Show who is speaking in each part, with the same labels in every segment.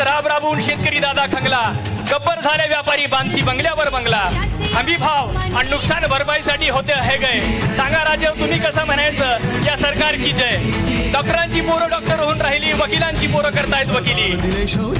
Speaker 1: राब राबून शेतकरी दादा खंगला. गब्बर झाले व्यापारी बांधती बंगल्यावर बंगला. हमी भाव आणि नुकसान भरपाईसाठी होते हे गय. सांगा राजे तुम्ही कसं म्हणायचं? या सरकार की जय. डॉक्टरांची पोरं डॉक्टर होऊन राहिली वकिलांची पोरं करतायत वकिली.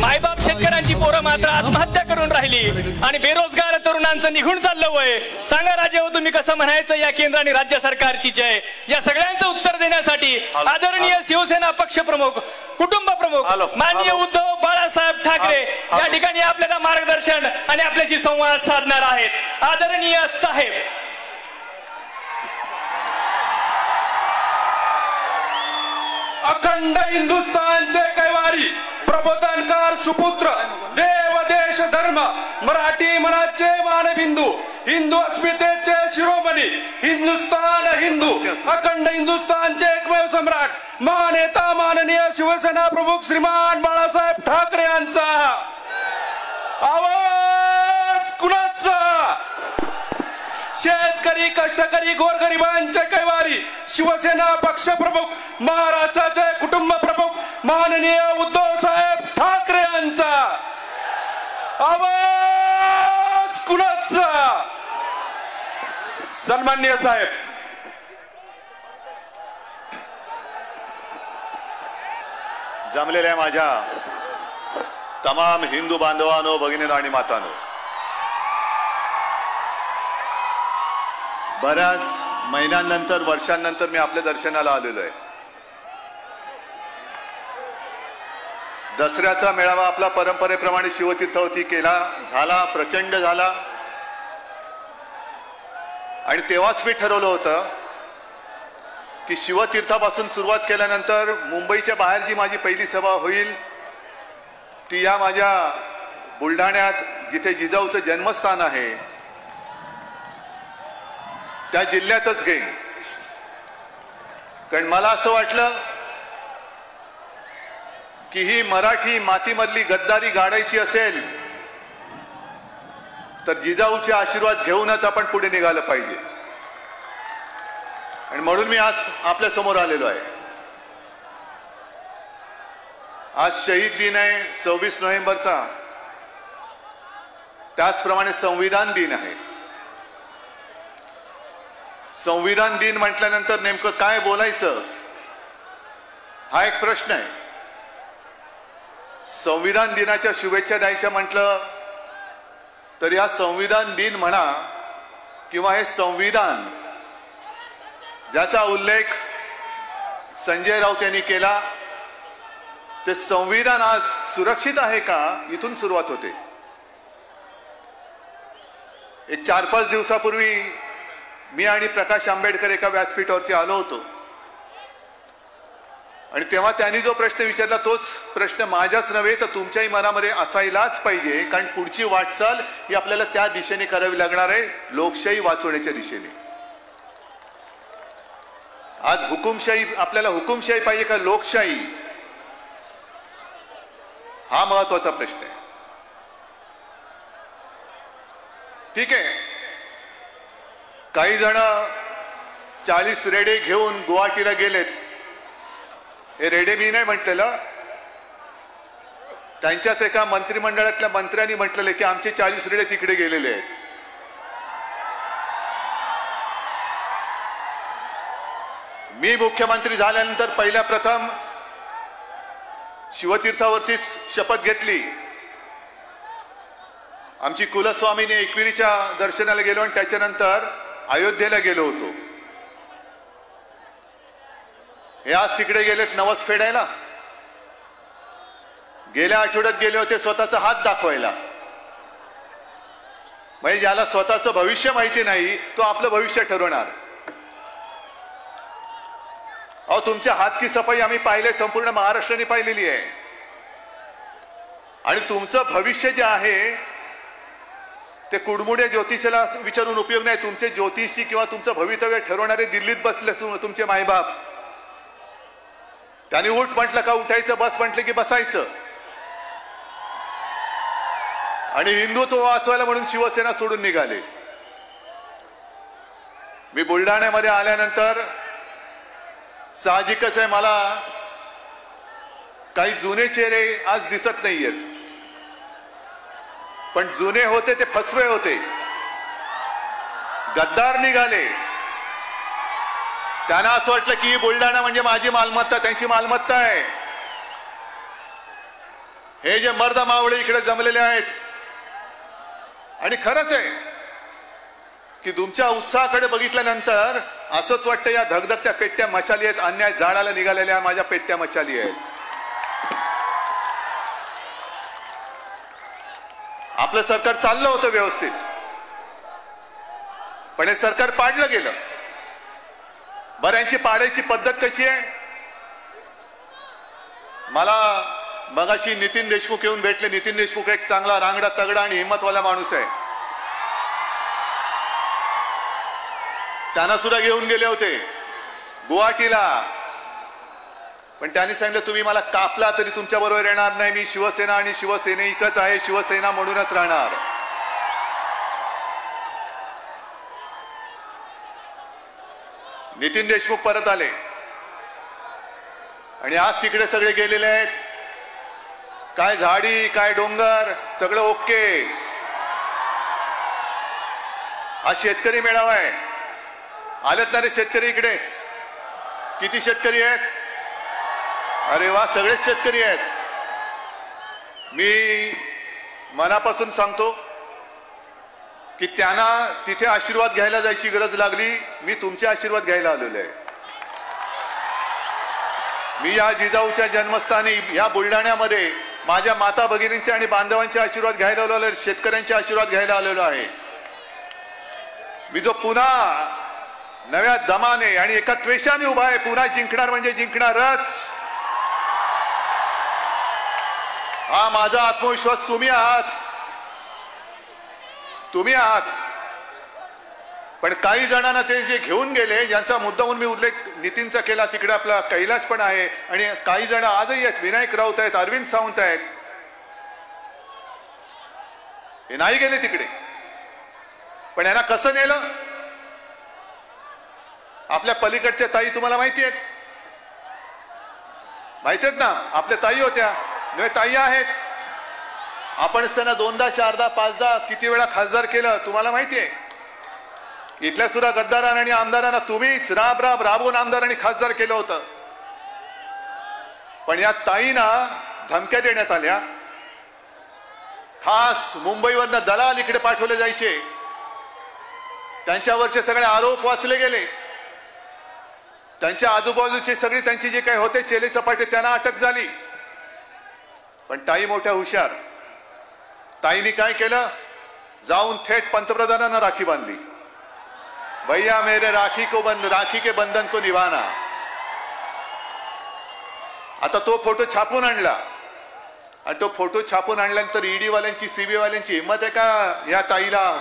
Speaker 1: मायबाप शेतकऱ्यांची पोरं मात्र आत्महत्या करून राहिली आणि बेरोजगार तरुणांचं निघून चाललं वय. सांगा राजे हो तुम्ही कसं म्हणायचं? या केंद्र आणि राज्य सरकारची जय. या सगळ्यांचं उत्तर देण्यासाठी आदरणीय शिवसेना पक्ष प्रमुख कुटुंब प्रमुख. माननीय. उद्धव बाळासाहेब ठाकरे. या ठिकाणी आपल्याला मार्गदर्शन आणि आपल्याशी संवाद साधणार आहेत. आदरणीय साहेब.
Speaker 2: अखंड हिंदुस्थानचे कैवारी प्रबोधनकार सुपुत्र देव देश धर्म मराठी मनाचे मानबिंदू हिंदू अस्मितेचे शिरोमणी हिंदुस्थान हिंदू अखंड हिंदुस्थानचे एकमेव सम्राट महानेता माननीय शिवसेना प्रमुख श्रीमान बाळासाहेब ठाकरे यांचा. आवाज कुणाचा? शेतकरी कष्टकरी गोरगरिबांच्या कैवारी शिवसेना पक्ष प्रमुख महाराष्ट्राचे कुटुंब प्रमुख माननीय उद्धव साहेब ठाकरे यांचा. आवाज कुणाचा? सन्मान्य साहेब.
Speaker 3: जमलेल्या माझ्या तमाम हिंदू बांधवांनो भगिनीनो आणि मातानो. बऱ्याच महिन्यांनंतर वर्षांनंतर मी आपल्या दर्शनाला आलेलो आहे. दसऱ्याचा मेळावा आपला परंपरेप्रमाणे शिवतीर्थवती केला झाला प्रचंड झाला. आणि तेव्हाच मी ठरवलं होतं की शिवतीर्थापासून सुरुवात केल्यानंतर मुंबईच्या बाहेर जी माझी पहिली सभा होईल ती या माझ्या बुलढाण्यात जिथे जिजाऊचं जन्मस्थान आहे त्या जिल्ह्यातच घेईन कारण मला असं वाटलं की ही मराठी मातीमधली गद्दारी गाडायची असेल तर जिजाऊचे आशीर्वाद घेऊनच आपण पुढे निघालं पाहिजे. आणि म्हणून मी आज आपल्यासमोर आलेलो आहे. आज शहीद दिन आहे सव्वीस नोव्हेंबरचा. त्याचप्रमाणे संविधान दिन आहे. संविधान दिन म्हटल्यानंतर नेमकं काय बोलायचं? हा एक प्रश्न आहे. संविधान दिनाच्या शुभेच्छा द्यायच्या म्हटलं तर या संविधान दिन म्हणा किंवा हे संविधान ज्याचा उल्लेख संजय राऊत यांनी केला ते संविधान आज सुरक्षित आहे का? इथून सुरुवात होते. एक चार पाच दिवसापूर्वी मी आणि प्रकाश आंबेडकर एका व्यासपीठावरती आलो होतो. आणि तेव्हा त्यांनी जो प्रश्न विचारला तोच प्रश्न माझ्याच नव्हे तर तुमच्याही मनामध्ये असायलाच पाहिजे. कारण पुढची वाटचाल ही आपल्याला त्या दिशेने करावी लागणार आहे लोकशाही वाचवण्याच्या दिशेने. आज हुकुमशाही आपल्याला हुकुमशाही पाहिजे का लोकशाही? हा महत्त्वाचा प्रश्न आहे. ठीक आहे. काही जण चाळीस रेडे घेऊन गुवाहाटीला गेलेत. हे रेडे मी नाही म्हटलेलं. त्यांच्याच एका मंत्रिमंडळातल्या मंत्र्यांनी म्हटलेलं की आमचे चाळीस रेडे तिकडे गेलेले आहेत. मी मुख्यमंत्री झाल्यानंतर पहिल्या प्रथम शिवतीर्थावरतीच शपथ घेतली. आमची कुलस्वामीने एकविरीच्या दर्शनाला गेलो आणि त्याच्यानंतर अयोध्येला गेलो होतो. हे आज तिकडे गेलेत नवस फेडायला. गेल्या आठवड्यात गेले होते स्वतःचा हात दाखवायला. म्हणजे ज्याला स्वतःचं भविष्य माहिती नाही तो आपलं भविष्य ठरवणार. अहो तुमच्या हात की सफाई आम्ही पाहिले संपूर्ण महाराष्ट्राने पाहिलेली आहे. आणि तुमचं भविष्य जे आहे ते कुडमुडे ज्योतिषाला विचारून उपयोग नाही. तुमचे ज्योतिषी किंवा तुमचं भवितव्य ठरवणारे दिल्लीत बसले तुमचे मायबाप. त्यांनी उठ म्हटलं का उठायचं बस म्हटलं की बसायचं. आणि हिंदुत्व वाचवायला म्हणून शिवसेना सोडून निघाले. मी बुलढाण्यामध्ये आल्यानंतर साहजिकच आहे मला. काही जुने चेहरे आज दिसत नाहीयेत. पण जुने होते ते फसवे होते. गद्दार निघाले. त्यांना असं वाटलं की बुलढाणा म्हणजे माझी मालमत्ता त्यांची मालमत्ता आहे. हे जे मर्द मावळे इकडे जमलेले आहेत. आणि खरंच आहे की तुमच्या उत्साहाकडे बघितल्यानंतर असंच वाटतं या धगधगत्या पेट्या मशाली आहेत. अन्याय झाडाला निघालेल्या माझ्या पेट्या मशाली आहेत. आपलं सरकार चाललं होतं व्यवस्थित. पण हे सरकार पाडलं गेलं. बऱ्यांची पाडायची पद्धत कशी आहे? मला मगाशी नितीन देशमुख येऊन भेटले. नितीन देशमुख एक चांगला रांगडा तगडा आणि हिंमतवाला माणूस आहे. त्यांना सुद्धा घेऊन गेले होते. गुवाहाटीला. पण त्यांनी सांगितलं तुम्ही मला कापला तरी तुमच्या बरोबर येणार नाही. मी शिवसेना आणि शिवसैनिकच आहे. शिवसेना म्हणूनच राहणार. नितीन देशमुख परत आले. आणि आज तिकडे सगळे गेलेले आहेत. काय झाडी काय डोंगर सगळं ओके. आज शेतकरी मेळावा आहे. आलेत ना रे शेतकरी इकडे. किती शेतकरी आहेत? अरे वा सगळेच शेतकरी आहेत. मी मनापासून सांगतो की त्यांना तिथे आशीर्वाद घ्यायला जायची गरज लागली. मी तुमचे आशीर्वाद घ्यायला आलेलो आहे. मी या जिजाऊच्या जन्मस्थानी या बुलढाण्यामध्ये माझ्या माता भगिनींचे आणि बांधवांचे आशीर्वाद घ्यायला आलेलो आहे शेतकऱ्यांचे आशीर्वाद घ्यायला आलेलो आहे. मी जो पुन्हा नव्या दमाने आणि एका त्वेषाने उभा आहे. पुन्हा जिंकणार म्हणजे जिंकणारच. हा माझा आत्मविश्वास तुम्ही आहात. तुम्ही आहात. पण काही जणांना ते जे घेऊन गेले ज्यांचा मुद्दा म्हणून मी उल्लेख नितीनचा केला. तिकडे आपला कैलास पण आहे. आणि काही जण आजही आहेत. विनायक राऊत आहेत अरविंद सावंत आहेत. हे नाही गेले तिकडे. पण यांना कसं नेलं? आपल्या पलीकडच्या ताई तुम्हाला माहिती आहेत. माहिती आहेत ना? आपल्या ताई होत्या. ताई आहेत. आपण त्यांना दोनदा चारदा पाचदा किती वेळा खासदार केलं तुम्हाला माहिती आहे. इथल्या सुद्धा गद्दारांना आणि आमदारांना तुम्हीच राब राब राबोन आमदार आणि खासदार केलं होतं. पण या ताईंना धमक्या देण्यात आल्या. खास मुंबईवरनं दलाल इकडे पाठवले जायचे. त्यांच्यावरचे सगळे आरोप वाचले गेले. त्यांच्या आजूबाजूचे सगळे त्यांचे जे काही होते चेले चपाटे त्यांना अटक झाली. पण ताई मोठ्या हुशार. ताईने काय केलं? जाऊन थेट पंतप्रधानांना राखी बांधली. भैया मेरे राखी को बंद राखी के बंधन को निभाना. आता तो फोटो छापून आणला. आणि तो फोटो छापून आणल्यानंतर ईडी वाल्यांची सीबीआय वाल्यांची हिंमत आहे का या ताईला?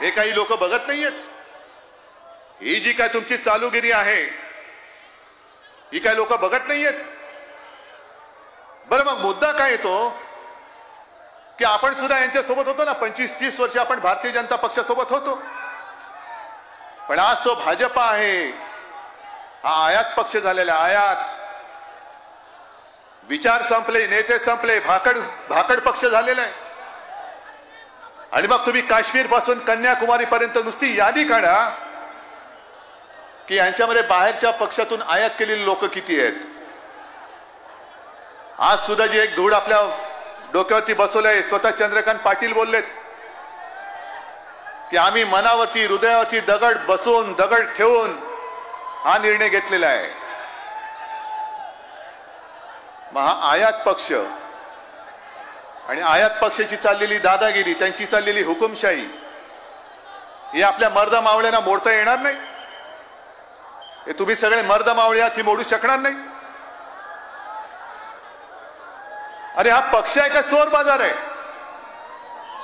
Speaker 3: हे काही लोक बघत नाहीयेत. ही जी काय तुमची चालूगिरी आहे ही काय लोक बघत नाहीयेत? बरं मग मुद्दा काय येतो की आपण सुद्धा यांच्यासोबत होतो ना पंचवीस तीस वर्ष आपण भारतीय जनता पक्षासोबत होतो. पण आज तो भाजपा आहे हा आयात पक्ष झालेला आयात. विचार संपले नेते संपले भाकड भाकड पक्ष झालेला आहे. आणि मग तुम्ही काश्मीरपासून कन्याकुमारी पर्यंत नुसती यादी काढा. की यांच्यामध्ये बाहेरच्या पक्षातून आयात केलेली लोक किती आहेत? आज सुद्धा जी एक धूळ आपल्या डोक्यावरती बसवलंय स्वतः चंद्रकांत पाटील बोललेत की आम्ही मनावरती हृदयावरती दगड बसवून दगड ठेवून हा निर्णय घेतलेला आहे. मग हा आयात पक्ष आणि आयात पक्षाची चाललेली दादागिरी त्यांची चाललेली हुकुमशाही ही आपल्या मर्द मावळ्यांना मोडता येणार नाही? हे तुम्ही सगळे मर्द मावळे आहात ही मोडू शकणार नाही. अरे हा पक्ष आहे का चोर बाजार आहे?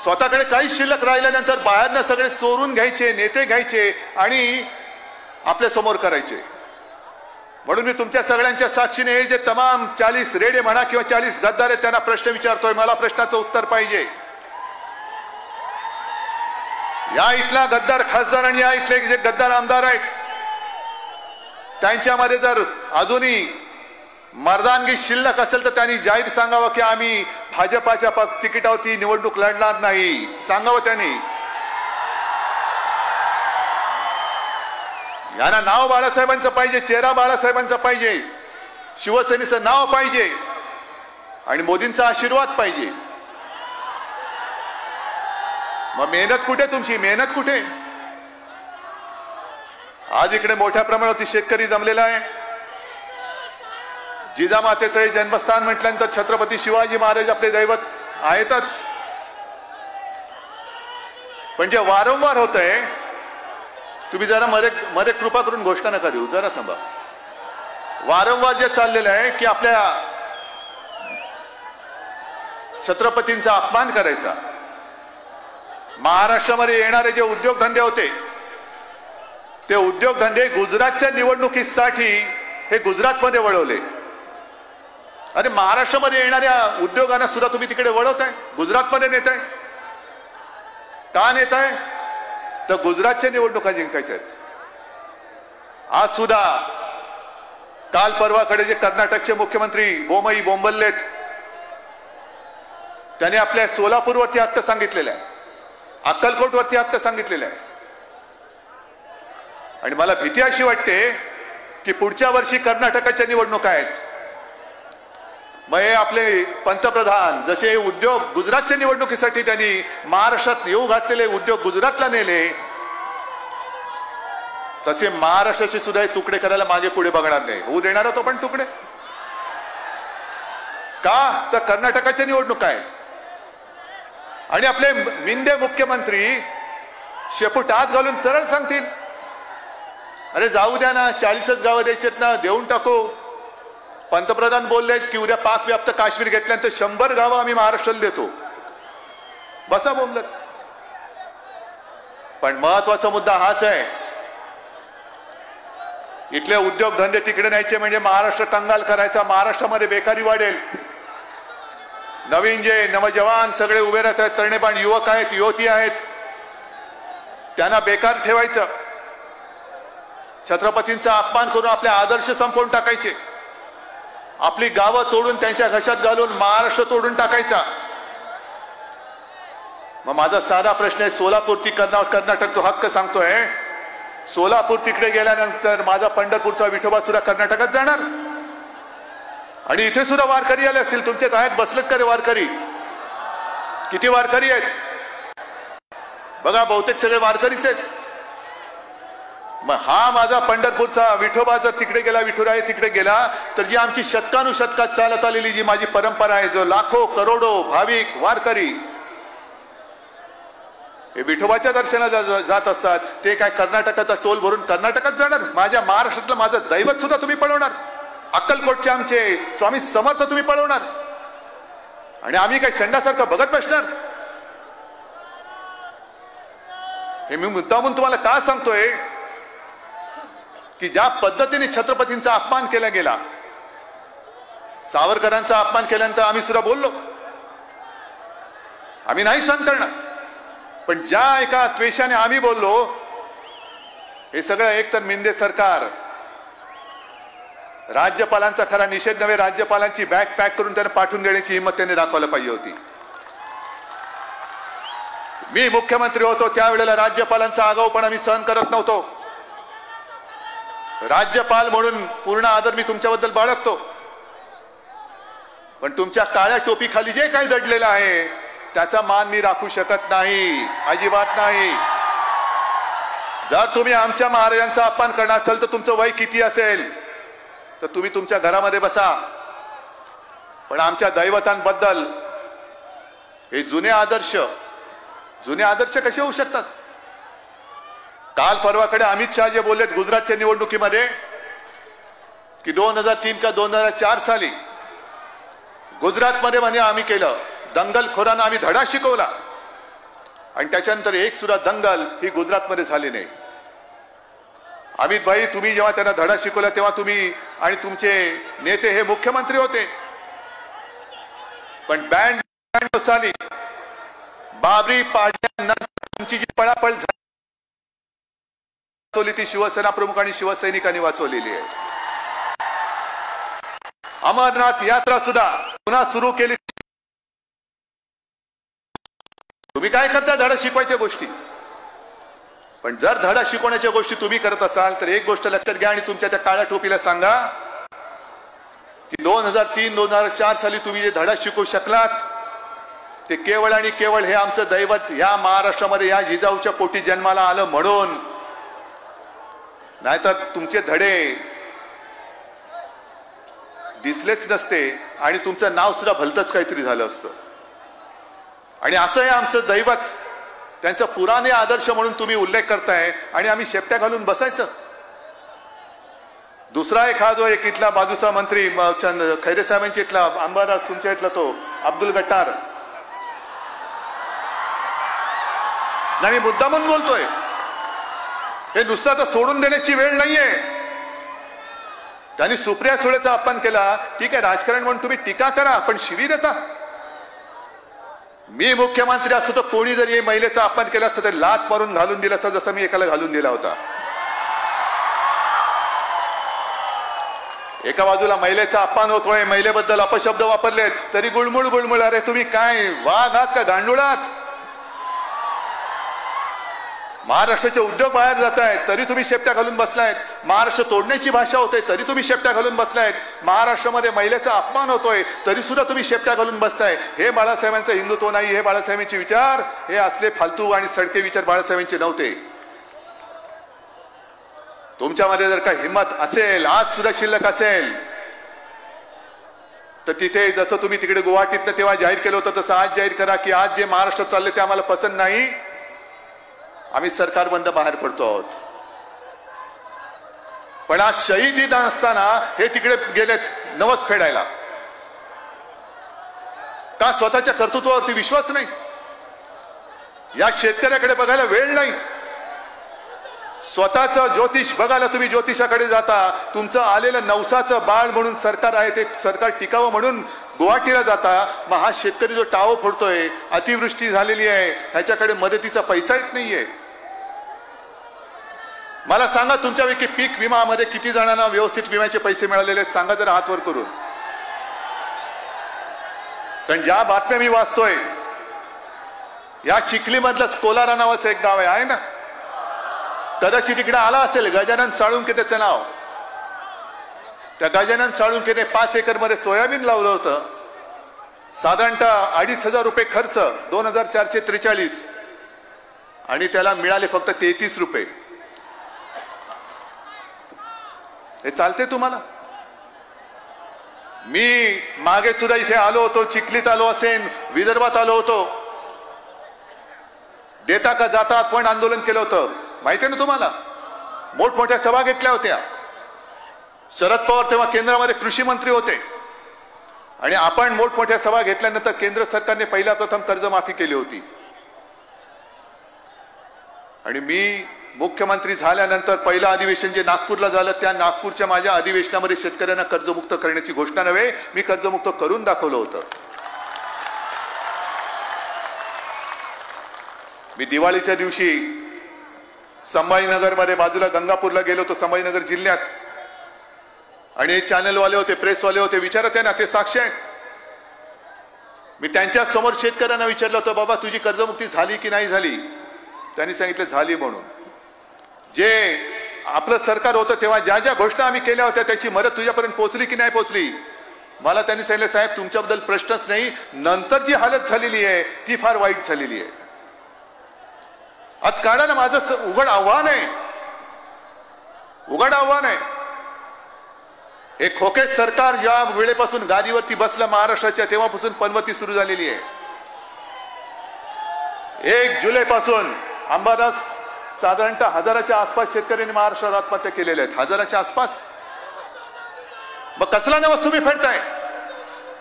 Speaker 3: स्वतःकडे काहीच शिल्लक राहिल्यानंतर बाहेरनं सगळे चोरून घ्यायचे नेते घ्यायचे आणि आपल्यासमोर करायचे. म्हणून मी तुमच्या सगळ्यांच्या साक्षीने हे जे तमाम चाळीस रेडे म्हणा किंवा चाळीस गद्दार आहेत त्यांना प्रश्न विचारतोय मला प्रश्नाचं उत्तर पाहिजे. या इथला गद्दार खासदार आणि या इथले जे गद्दार आमदार आहेत त्यांच्यामध्ये जर अजूनही मर्दानगी शिल्लक असेल तर त्यांनी जाहीर सांगावं की आम्ही भाजपाच्या तिकिटावरती निवडणूक लढणार नाही. सांगावं त्यांनी. यांना नाव बाळासाहेबांचं पाहिजे चेहरा बाळासाहेबांचा पाहिजे शिवसेनेचं नाव पाहिजे आणि मोदींचा आशीर्वाद पाहिजे. मग मेहनत कुठे तुमची? मेहनत कुठे? आज इकडे मोठ्या प्रमाणावरती शेतकरी जमलेला आहे. जिजामातेचं हे जन्मस्थान म्हटल्यानंतर छत्रपती शिवाजी महाराज आपले दैवत आहेतच. पण जे वारंवार होत आहे तुम्ही जरा मध्ये मध्ये कृपा करून घोषणा नका देऊ जरा थांबा. वारंवार जे चाललेलं आहे की आपल्या छत्रपतींचा अपमान करायचा. महाराष्ट्रामध्ये येणारे जे उद्योगधंदे होते ते उद्योगधंदे गुजरातच्या निवडणुकीसाठी हे गुजरातमध्ये वळवले. अरे महाराष्ट्रामध्ये येणाऱ्या उद्योगांना सुद्धा तुम्ही तिकडे वळवताय गुजरातमध्ये नेताय. का नेताय? तर गुजरातच्या निवडणुका जिंकायच्या आहेत. आज सुद्धा काल परवाकडे जे कर्नाटकचे मुख्यमंत्री बोमई बोंबल्लेत त्याने आपल्या सोलापूरवरती हक्क सांगितलेला आहे. अक्कलकोटवरती हक्क सांगितलेला आहे. आणि मला भीती अशी वाटते की पुढच्या वर्षी कर्नाटकाच्या निवडणुका आहेत. मग हे आपले पंतप्रधान जसे उद्योग गुजरातच्या निवडणुकीसाठी त्यांनी महाराष्ट्रात येऊ घातलेले उद्योग गुजरातला नेले तसे महाराष्ट्राचे सुद्धा तुकडे करायला मागे पुढे बघणार नाही. होऊ देणार तो पण तुकडे. का? तर कर्नाटकाच्या निवडणुका आहेत. आणि आपले मिंदे मुख्यमंत्री शेपूट आत घालून सरळ सांगतील अरे जाऊ द्या ना चाळीसच गावं द्यायचेत ना देऊन टाकू. पंतप्रधान बोलले की उद्या पाक व्याप्त काश्मीर घेतल्यानंतर शंभर गावं आम्ही महाराष्ट्राला देतो. बसा बोलत पण महत्त्वाचा मुद्दा हाच आहे. इथले उद्योगधंदे तिकडे न्यायचे म्हणजे महाराष्ट्र कंगाल करायचा महाराष्ट्रामध्ये बेकारी वाढेल. नवीन जे नवजवान सगळे उभे राहत आहेत तरणेबाण युवक आहेत युवती आहेत त्यांना बेकार ठेवायचं. छत्रपतींचा अपमान करून आपले आदर्श संपवून टाकायचे. आपली गावं तोडून त्यांच्या घशात घालून महाराष्ट्र तोडून टाकायचा. मग माझा साधा प्रश्न आहे सोलापूर ती कर्ना कर्नाटकचा हक्क सांगतोय सोलापूर तिकडे गेल्यानंतर माझा पंढरपूरचा विठोबा सुद्धा कर्नाटकात जाणार? आणि इथे सुद्धा वारकरी आले असतील तुमच्यात आहेत बसलेत का रे वारकरी? किती वारकरी आहेत? बघा बहुतेक सगळे वारकरीच आहेत. मग हा माझा पंढरपूरचा विठोबा जर तिकडे गेला विठुराय तिकडे गेला तर जी आमची शतकानुशतकात चालत आलेली जी माझी परंपरा आहे जो लाखो करोडो भाविक वारकरी हे विठोबाच्या दर्शनाला जा- जात असतात. ते काय कर्नाटकाचा टोल भरून कर्नाटकात जाणार? माझ्या महाराष्ट्रातलं माझं दैवत सुद्धा तुम्ही पळवणार. अक्कलकोटचे आमचे स्वामी समर्थ तुम्ही पळवणार. आणि आम्ही काय शंडासारखं बघत बसणार? हे मी मुद्दामून तुम्हाला का सांगतोय? की ज्या पद्धतीने छत्रपतींचा अपमान केला गेला सावरकरांचा अपमान केल्यानंतर आम्ही सुद्धा बोललो. आम्ही नाही सहन करणार पण ज्या एका त्वेषाने आम्ही बोललो हे सगळं एक तर मिंदे सरकार राज्यपालांचा खरा निषेध नव्हे राज्यपालांची बॅग पॅक करून त्यांना पाठवून देण्याची हिंमत त्यांनी दाखवायला पाहिजे होती. मी मुख्यमंत्री होतो त्यावेळेला राज्यपालांचा आगाऊपणा मी सहन करत नव्हतो. राज्यपाल म्हणून पूर्ण आदर मी तुमच्याबद्दल बाळगतो. पण तुमच्या काळ्या टोपीखाली जे काही दडलेलं आहे त्याचा मान मी राखू शकत नाही अजिबात नाही. जर तुम्ही आमच्या महाराजांचा अपमान करणार असेल तर तुमचं वय किती असेल? तर तुम्ही तुमच्या घरामध्ये बसा. पण आमच्या दैवतांबद्दल हे जुने आदर्श जुने आदर्श कसे होऊ शकतात? काल परवाकडे अमित शहा जे बोललेत गुजरातच्या निवडणुकीमध्ये की दोन हजार तीन का दोन हजार चार साली गुजरातमध्ये म्हणे आम्ही केलं दंगलखोरांना आम्ही धडा शिकवला. आणि त्याच्यानंतर एक सुद्धा दंगल ही गुजरातमध्ये झाली नाही. अमित भाई तुम्ही जेव्हा त्यांना धडा शिकवला तेव्हा तुम्ही आणि तुमचे नेते हे मुख्यमंत्री होते. पण बँड साली बाबरी पाडल्यानंतर तुमची जी पळापळ झाली वाचवली ती शिवसेना प्रमुख आणि शिवसैनिकांनी वाचवलेली आहे. अमरनाथ यात्रा सुद्धा पुन्हा सुरू केली. तुम्ही काय करता? धडा शिकवायच्या गोष्टी. पण जर धडा शिकवण्याच्या गोष्टी तुम्ही करत असाल तर एक गोष्ट लक्षात घ्या आणि तुमच्या त्या काळ्या टोपीला सांगा की दोन हजार तीन दोन हजार चार साली तुम्ही जे धडा शिकवू शकलात ते केवळ आणि केवळ हे आमचं दैवत या महाराष्ट्रामध्ये या जिजाऊच्या पोटी जन्माला आलं म्हणून. नाहीतर तुमचे धडे दिसलेच नसते आणि तुमचं नाव सुद्धा भलतंच काहीतरी झालं असतं. आणि असं हे आमचं दैवत त्यांचा पुराणे आदर्श म्हणून तुम्ही उल्लेख करताय आणि आम्ही शेपट्या घालून बसायचं. दुसरा एक हा जो एक इथला बाजूचा मंत्री चंद खैरे साहेबांच्या इथला अंबादास तुमच्या इथला तो अब्दुल गट्टार. नाही मी मुद्दामून बोलतोय. हे नुसतं आता सोडून देण्याची वेळ नाहीये. त्यांनी सुप्रिया सुळेचा अपमान केला. ठीक आहे राजकारण म्हणून तुम्ही टीका करा पण शिवी देता मी मुख्यमंत्री असतो तर कोणी जरी महिलेचा अपमान केला असतं तर लात मारून घालून दिला असता जसं मी एकाला घालून दिला होता. एका बाजूला महिलेचा अपमान होतोय महिलेबद्दल अपशब्द वापरलेत तरी गुळमुळ गुळमुळ अरे तुम्ही काय वाघ आहात का गांडुळात महाराष्ट्राचे उद्योग बाहेर जात आहेत तरी तुम्ही शेपट्या घालून बसलायत. महाराष्ट्र तोडण्याची भाषा होते तरी तुम्ही शेपट्या घालून बसलायत. महाराष्ट्रामध्ये महिलेचा अपमान होतोय तरी सुद्धा तुम्ही शेपट्या घालून बसताय. हे बाळासाहेबांचं हिंदुत्व नाही हे बाळासाहेबांचे विचार हे असले फालतू आणि सडके विचार बाळासाहेबांचे नव्हते. तुमच्यामध्ये जर का हिंमत असेल आज सुद्धा शिल्लक असेल तर तिथे जसं तुम्ही तिकडे गुवाहाटीतनं तेव्हा जाहीर केलं होतं तसं आज जाहीर करा की आज जे महाराष्ट्रात चालले ते आम्हाला पसंत नाही. आम्ही सरकार बंद बाहेर पडतो आहोत. पण आज शहीद ईद असताना हे तिकडे गेलेत नवस फेडायला. का स्वतःच्या कर्तृत्वावरती विश्वास नाही? या शेतकऱ्याकडे बघायला वेळ नाही. स्वतःचं ज्योतिष बघायला तुम्ही ज्योतिषाकडे जाता तुमचं आलेलं नवसाचं बाळ म्हणून सरकार आहे ते सरकार टिकावं म्हणून गुवाहाटीला जाता मग हा शेतकरी जो टाव फोडतोय अतिवृष्टी झालेली आहे ह्याच्याकडे मदतीचा पैसा येत नाहीये. मला सांगा तुमच्यापैकी पीक विमामध्ये किती जणांना व्यवस्थित विम्याचे पैसे मिळालेले आहेत? सांगा जरा हातवर करून. कारण ज्या बातम्या मी वाचतोय. या चिखलीमधलंच कोलारा नावाचं एक गाव आहे आहे ना? कदाचित इकडे आला असेल गजानन साळुंके त्याचं नाव. त्या गजानन साळुंकेने पाच एकरमध्ये सोयाबीन लावलं होतं. साधारणतः अडीच हजार रुपये खर्च दोन हजार चारशे त्रेचाळीस. आणि त्याला मिळाले फक्त तेहतीस रुपये. हे चालते तुम्हाला? मी मागे सुद्धा इथे आलो होतो चिखलीत आलो असेन विदर्भात आलो होतो. देता का जाता पण आंदोलन केलं होतं? माहिती आहे ना तुम्हाला? मोठमोठ्या सभा घेतल्या होत्या. शरद पवार तेव्हा केंद्रामध्ये कृषी मंत्री होते. आणि आपण मोठमोठ्या सभा घेतल्यानंतर केंद्र सरकारने पहिल्या प्रथम कर्जमाफी केली होती. आणि मी मुख्यमंत्री झाल्यानंतर पहिलं अधिवेशन जे नागपूरला झालं त्या नागपूरच्या माझ्या अधिवेशनामध्ये शेतकऱ्यांना कर्जमुक्त करण्याची घोषणा नव्हे मी कर्जमुक्त करून दाखवलं होतं. मी दिवाळीच्या दिवशी संभाजीनगरमध्ये बाजूला गंगापूरला गेलो होतो संभाजीनगर जिल्ह्यात. आणि हे चॅनलवाले होते प्रेसवाले होते विचारत आहे ना ते साक्ष आहे मी त्यांच्यासमोर शेतकऱ्यांना विचारलं होतं बाबा तुझी कर्जमुक्ती झाली की नाही झाली? त्यांनी सांगितलं झाली म्हणून. जे आपलं सरकार होतं तेव्हा ज्या ज्या घोषणा आम्ही केल्या होत्या त्याची मदत तुझ्यापर्यंत पोहोचली की नाही पोहोचली? मला त्यांनी सांगितलं साहेब तुमच्याबद्दल प्रश्नच नाही. नंतर जी हालत झालेली आहे ती फार वाईट झालेली आहे. आज काढा ना माझं उघड आव्हान आहे. उघड आव्हान आहे. हे खोके सरकार ज्या वेळेपासून गादीवरती बसलं महाराष्ट्राच्या तेव्हापासून पनवती सुरू झालेली आहे. एक जुलैपासून अंबादास साधारणतः हजाराच्या आसपास शेतकऱ्यांनी महाराष्ट्रात आत्महत्या केलेल्या आहेत. हजाराच्या आसपास? मग कसला नवस तुम्ही फेडताय?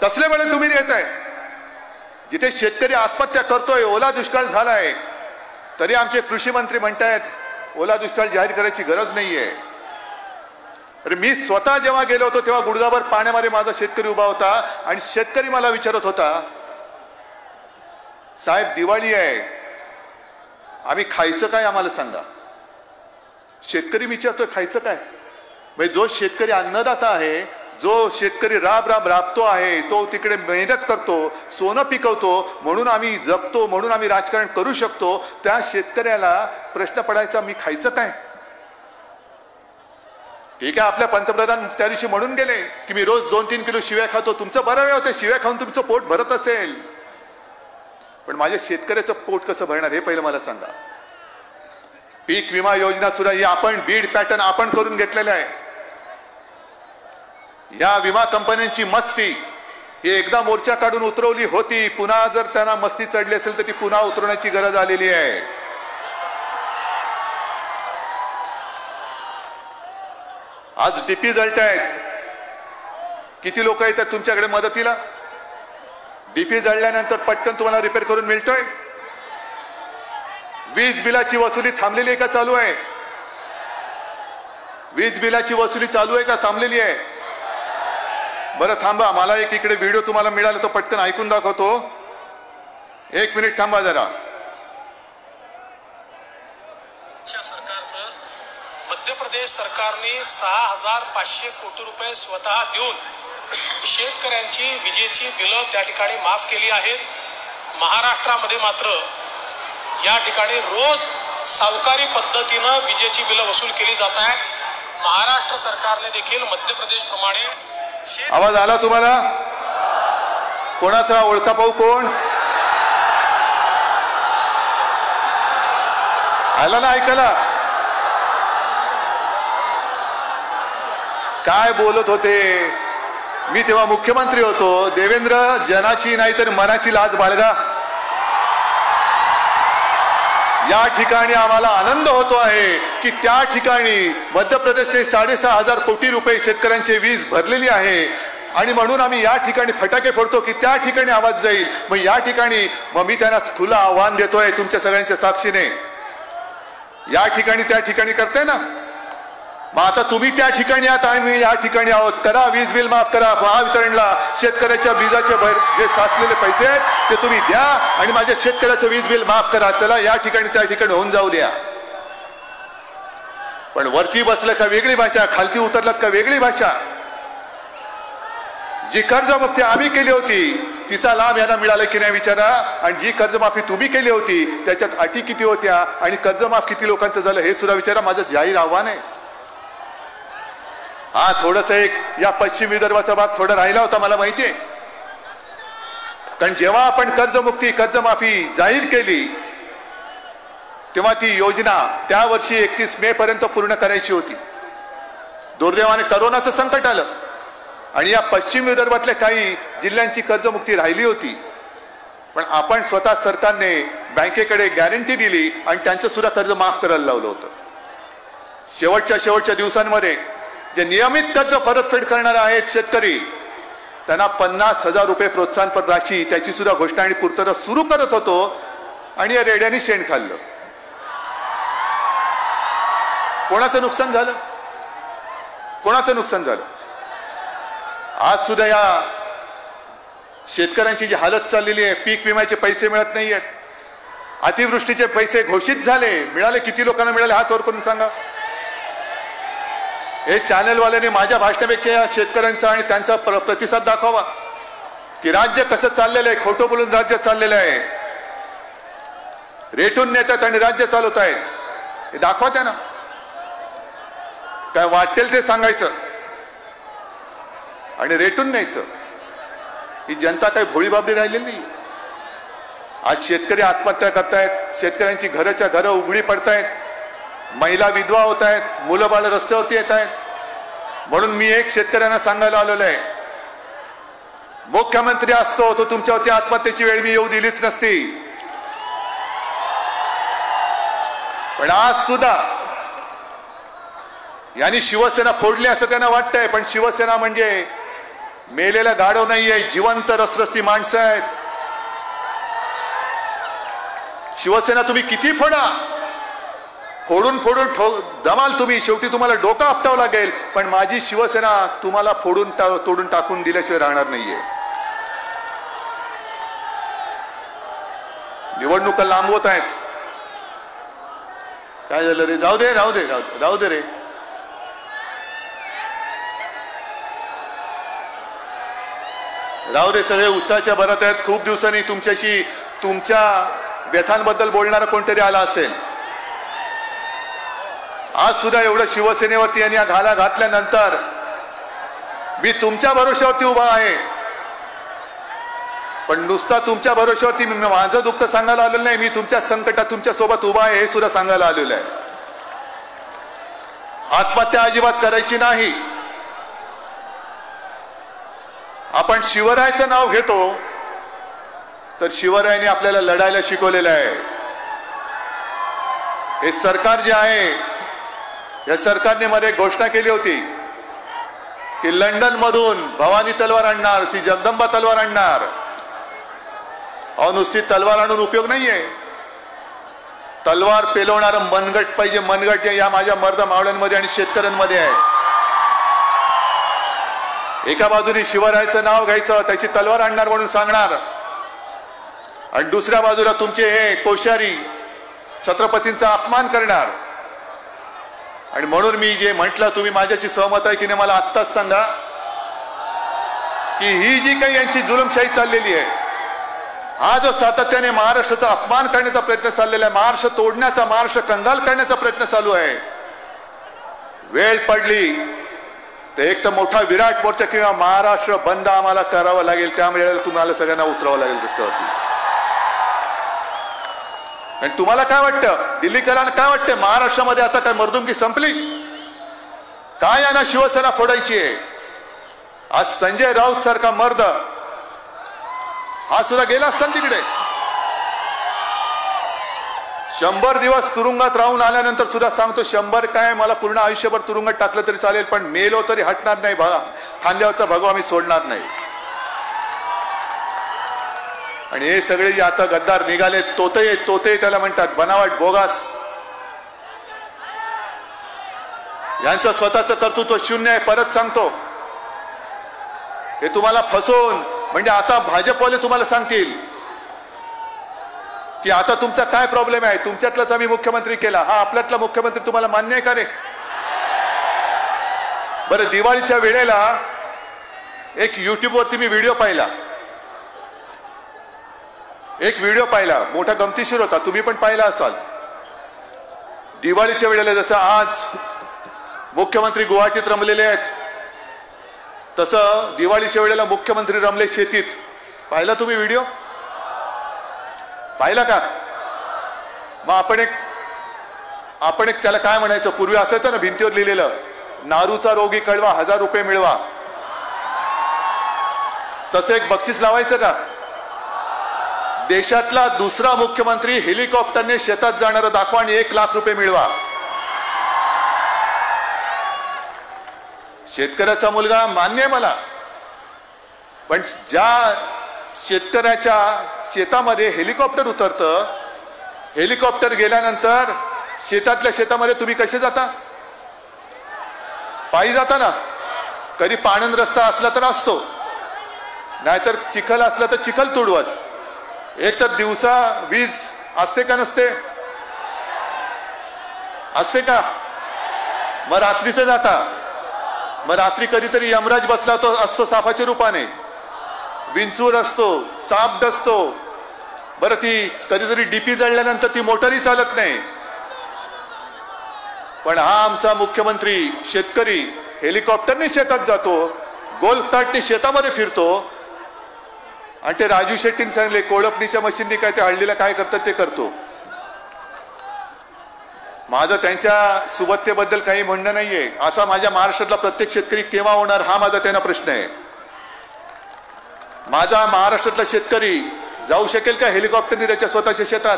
Speaker 3: कसले वेळे तुम्ही देताय जिथे शेतकरी आत्महत्या करतोय ओला दुष्काळ झालाय तरी आमचे कृषी मंत्री म्हणतायत ओला दुष्काळ जाहीर करायची गरज नाहीये. अरे मी स्वतः जेव्हा गेलो होतो तेव्हा गुडगावर पाण्यामध्ये माझा शेतकरी उभा होता आणि शेतकरी मला विचारत होता साहेब दिवाळी आहे. आम्ही खायचं काय आम्हाला सांगा? शेतकरी विचारतोय खायचं काय? म्हणजे जो शेतकरी अन्नदाता आहे जो शेतकरी राब राब राबतो आहे तो तिकडे मेहनत करतो सोनं पिकवतो म्हणून आम्ही जगतो म्हणून आम्ही राजकारण करू शकतो त्या शेतकऱ्याला प्रश्न पडायचा मी खायचं काय? ठीक आहे आपल्या पंतप्रधान त्या दिवशी म्हणून गेले की मी रोज दोन तीन किलो शिव्या खातो तुमचं बरं वेळ होते शिव्या खाऊन तुमचं पोट भरत असेल. पण माझ्या शेतकऱ्याचं पोट कसं भरणार हे पहिलं मला सांगा. पीक विमा योजना सुद्धा ही आपण बीड पॅटर्न आपण करून घेतलेलं आहे. या विमा कंपन्यांची मस्ती ही एकदा मोर्चा काढून उतरवली होती. पुन्हा जर त्यांना मस्ती चढली असेल तर ती पुन्हा उतरवण्याची गरज आलेली आहे. आज डीपी जळत आहेत किती लोक येतात तुमच्याकडे मदतीला? डीपी जळल्यानंतर पटकन तुम्हाला रिपेअर करून मिळतोय? वीज बिलाची वसुली थांबलेली आहे का चालू आहे? वीज बिलाची वसुली चालू आहे का थांबलेली आहे? बरं थांबा. मला एक इकडे व्हिडिओ तुम्हाला मिळाला तो पटकन ऐकून दाखवतो. एक मिनिट थांबा जरा.
Speaker 4: सरकारचं मध्य प्रदेश सरकारने सहा हजार पाचशे कोटी रुपये स्वतः देऊन शेतकऱ्यांची विजेची बिलं त्या ठिकाणी माफ केली आहेत. महाराष्ट्रामध्ये मात्र या ठिकाणी रोज सावकारी पद्धतीनं विजेची बिलं वसूल केली जात आहेत. महाराष्ट्र सरकारने देखील मध्य प्रदेश प्रमाणे
Speaker 3: आवाज आला तुम्हाला? कोणाचा ओळखा पाहू कोण? आला ना ऐकायला? काय बोलत होते? मी तेव्हा मुख्यमंत्री होतो. देवेंद्र जनाची नाही तर मनाची लाज बाळगा. या ठिकाणी आम्हाला आनंद होतो आहे की त्या ठिकाणी मध्य प्रदेशने साडेसहा हजार कोटी रुपये शेतकऱ्यांचे वीज भरलेली आहे. आणि म्हणून आम्ही या ठिकाणी फटाके फोडतो की त्या ठिकाणी आवाज जाईल. मग या ठिकाणी मग मी त्यांना खुलं आव्हान देतोय तुमच्या सगळ्यांच्या साक्षीने. या ठिकाणी त्या ठिकाणी करते ना? मग आता तुम्ही त्या ठिकाणी आता आम्ही या ठिकाणी आहोत. करा वीज बिल माफ करा. महावितरणला शेतकऱ्याच्या वीजाचे भर जे साचलेले पैसे आहेत ते तुम्ही द्या आणि माझ्या शेतकऱ्याचं वीज बिल माफ करा. चला या ठिकाणी त्या ठिकाणी होऊन जाऊ द्या. पण वरती बसलं का वेगळी भाषा? खालती उतरलात का वेगळी भाषा? जी कर्जमुक्ती आम्ही केली होती तिचा लाभ यांना मिळाला की नाही विचारा. आणि जी कर्जमाफी तुम्ही केली होती त्याच्यात अटी किती होत्या आणि कर्जमाफ किती लोकांचं झालं हे सुद्धा विचारा. माझं जाहीर आव्हान आहे. हा थोडस एक या पश्चिम विदर्भाचा भाग थोडा राहिला होता मला माहितीये कारण जेव्हा आपण कर्जमुक्ती कर्जमाफी जाहीर केली तेव्हा ती योजना त्या वर्षी एकतीस मे पर्यंत पूर्ण करायची होती. दुर्दैवाने करोनाचं संकट आलं. आणि या पश्चिम विदर्भातल्या काही जिल्ह्यांची कर्जमुक्ती राहिली होती. पण आपण स्वतः सरकारने बँकेकडे गॅरंटी दिली आणि त्यांचं सुद्धा कर्ज माफ करायला लावलं होतं. शेवटच्या शेवटच्या दिवसांमध्ये जे नियमित कर्ज परतफेड करणारे आहेत शेतकरी त्यांना पन्नास हजार रुपये प्रोत्साहनपर राशी त्याची सुद्धा घोषणा आणि पूर्तता सुरू करत होतो आणि या रेड्याने शेण खाल्लं. कोणाचं नुकसान झालं? कोणाचं नुकसान झालं? आज सुद्धा या शेतकऱ्यांची जी हालत चाललेली आहे पीक विम्याचे पैसे मिळत नाही आहेत अतिवृष्टीचे पैसे घोषित झाले. मिळाले किती लोकांना मिळाले? हात वर करून सांगा. हे चॅनलवाल्यांनी माझ्या भाषणापेक्षा या शेतकऱ्यांचा आणि त्यांचा प्र- प्रतिसाद दाखवा. की राज्य कसं चाललेलं आहे खोटं बोलून राज्य चाललेलं आहे. रेटून नेतात आणि राज्य चालवत आहेत. हे दाखवा त्यांना. काय वाटेल ते सांगायचं. आणि रेटून न्यायचं. ही जनता काही भोळी बाबडी राहिलेली नाही आज शेतकरी आत्महत्या करतायत शेतकऱ्यांची घराच्या घरं उघडी पडतायत. महिला विधवा होत आहेत मुलं बाळ रस्त्यावरती येत आहेत. म्हणून मी एक शेतकऱ्यांना सांगायला आलेलो आहे मुख्यमंत्री असतो तो तुमच्यावरती आत्महत्येची वेळ मी येऊ दिलीच नसती. पण आज सुद्धा यांनी शिवसेना फोडली असं त्यांना वाटतंय पण शिवसेना म्हणजे मेलेला गाडव नाहीये जिवंत रसरस्ती माणसं आहेत. शिवसेना तुम्ही किती फोडा? फोडून फोडून ठो दमाल तुम्ही. शेवटी तुम्हाला डोकं आपटावं लागेल. पण माझी शिवसेना तुम्हाला फोडून टा- तोडून टाकून दिल्याशिवाय राहणार नाहीये. निवडणुका लांबवत आहेत. काय झालं रे? जाऊ दे राहू दे राहू दे राहू दे रे. राहू दे सगळे उत्साहाच्या भरत आहेत. खूप दिवसांनी तुमच्याशी तुमच्या व्यथांबद्दल बोलणारा कोणतरी आला असेल. आज सुद्धा एवढं शिवसेनेवरती यांनी घाला घातल्यानंतर मी तुमच्या भरोश्यावरती उभा आहे. पण नुसता तुमच्या भरोश्यावरती मी माझं दुःख सांगायला आलेलं नाही मी तुमच्या संकटात तुमच्यासोबत उभा आहे हे सुद्धा सांगायला आलेलं आहे. आत्महत्या अजिबात करायची नाही. आपण शिवरायाचं नाव घेतो तर शिवरायांनी आपल्याला लढायला शिकवलेलं आहे. हे सरकार जे आहे या सरकारने मध्ये घोषणा केली होती की लंडन मधून भवानी तलवार आणणार ती जगदंबा तलवार आणणार. अहो नुसती तलवार आणून उपयोग नाहीये. तलवार पेलवणार मनगट पाहिजे मनगट या माझ्या मर्द मावळ्यांमध्ये आणि शेतकऱ्यांमध्ये आहे. एका बाजूने शिवरायाचं नाव घ्यायचं त्याची तलवार आणणार म्हणून सांगणार. आणि दुसऱ्या बाजूला तुमचे हे कोश्यारी छत्रपतींचा अपमान करणार. आणि म्हणून मी जे म्हटलं तुम्ही माझ्याशी सहमत आहे की नाही मला आत्ताच सांगा की ही जी काही यांची जुलमशाही चाललेली आहे हा जो सातत्याने महाराष्ट्राचा अपमान करण्याचा प्रयत्न चाललेला आहे महाराष्ट्र तोडण्याचा महाराष्ट्र कंगाल करण्याचा प्रयत्न चालू आहे वेळ पडली तर एक तर मोठा विराट मोर्चा किंवा महाराष्ट्र बंद आम्हाला करावा लागेल त्यामुळे तुम्हाला सगळ्यांना उतरावं लागेल रस्त्यावरती. आणि तुम्हाला काय वाटतं? दिल्लीकरांना काय वाटतं महाराष्ट्रामध्ये आता काय मर्दुमकी संपली? काय यांना शिवसेना फोडायची आहे? आज संजय राऊत सारखा मर्द हा सुद्धा गेला असता ना तिकडे. शंभर दिवस तुरुंगात राहून आल्यानंतर सुद्धा सांगतो शंभर काय? मला पूर्ण आयुष्यभर तुरुंगात टाकलं तरी चालेल पण मेलो तरी हटणार नाही भगा. खांद्यावरचा भगवा मी सोडणार नाही. आणि हे सगळे जे आता गद्दार निघाले तोते तोते त्याला म्हणतात बनावट बोगास. यांचं स्वतःचं कर्तृत्व शून्य आहे परत सांगतो. हे तुम्हाला फसवून म्हणजे आता भाजपवाले तुम्हाला सांगतील की आता तुमचा काय प्रॉब्लेम आहे? तुमच्यातलाच आम्ही मुख्यमंत्री केला. हा आपल्यातला मुख्यमंत्री तुम्हाला मान्य आहे का रे? बरं दिवाळीच्या वेळेला एक युट्यूबवरती मी व्हिडिओ पाहिला. एक व्हिडिओ पाहिला. मोठा गमतीशीर होता. तुम्ही पण पाहिला असाल. दिवाळीच्या वेळेला जसं आज मुख्यमंत्री गुवाहाटीत रमलेले आहेत तसं दिवाळीच्या वेळेला मुख्यमंत्री रमले शेतीत. पाहिला तुम्ही व्हिडिओ पाहिला का? मग आपण एक आपण एक त्याला काय म्हणायचं? पूर्वी असायचं ना भिंतीवर लिहिलेलं नारूचा रोगी कळवा हजार रुपये मिळवा. तसं एक बक्षीस लावायचं का? देशातला दुसरा मुख्यमंत्री हेलिकॉप्टरने शेतात जाणारं दाखवा आणि एक लाख रुपये मिळवा. शेतकऱ्याचा मुलगा मान्य आहे मला. पण ज्या शेतकऱ्याच्या शेतामध्ये हेलिकॉप्टर उतरतं हेलिकॉप्टर गेल्यानंतर शेतातल्या शेतामध्ये तुम्ही कसे जाता? पायी जाता ना? कधी पाणंद रस्ता असला तर असतो. नाहीतर चिखल असला तर चिखल तुडवत. एक तर दिवसा वीज असते का नसते? असते का? मग रात्रीचं जाता. मग रात्री कधीतरी यमराज बसला तो असतो सापाच्या रूपाने. विंचूर असतो साप डसतो. बरं ती कधीतरी डीपी जळल्यानंतर ती मोटरही चालत नाही. पण हा आमचा मुख्यमंत्री शेतकरी हेलिकॉप्टरने शेतात जातो गोल्फ कार्टने शेतामध्ये फिरतो आणि ते राजू शेट्टीने सांगले कोळपणीच्या मशीननी काय ते हळदीला काय करतात ते करतो. माझं त्यांच्या सुबत्तेबद्दल काही म्हणणं नाहीये. असा माझ्या महाराष्ट्रातला प्रत्येक शेतकरी केव्हा होणार हा माझा त्यांना प्रश्न आहे. माझा महाराष्ट्रातला शेतकरी जाऊ शकेल का हेलिकॉप्टरने त्याच्या स्वतःच्या शेतात?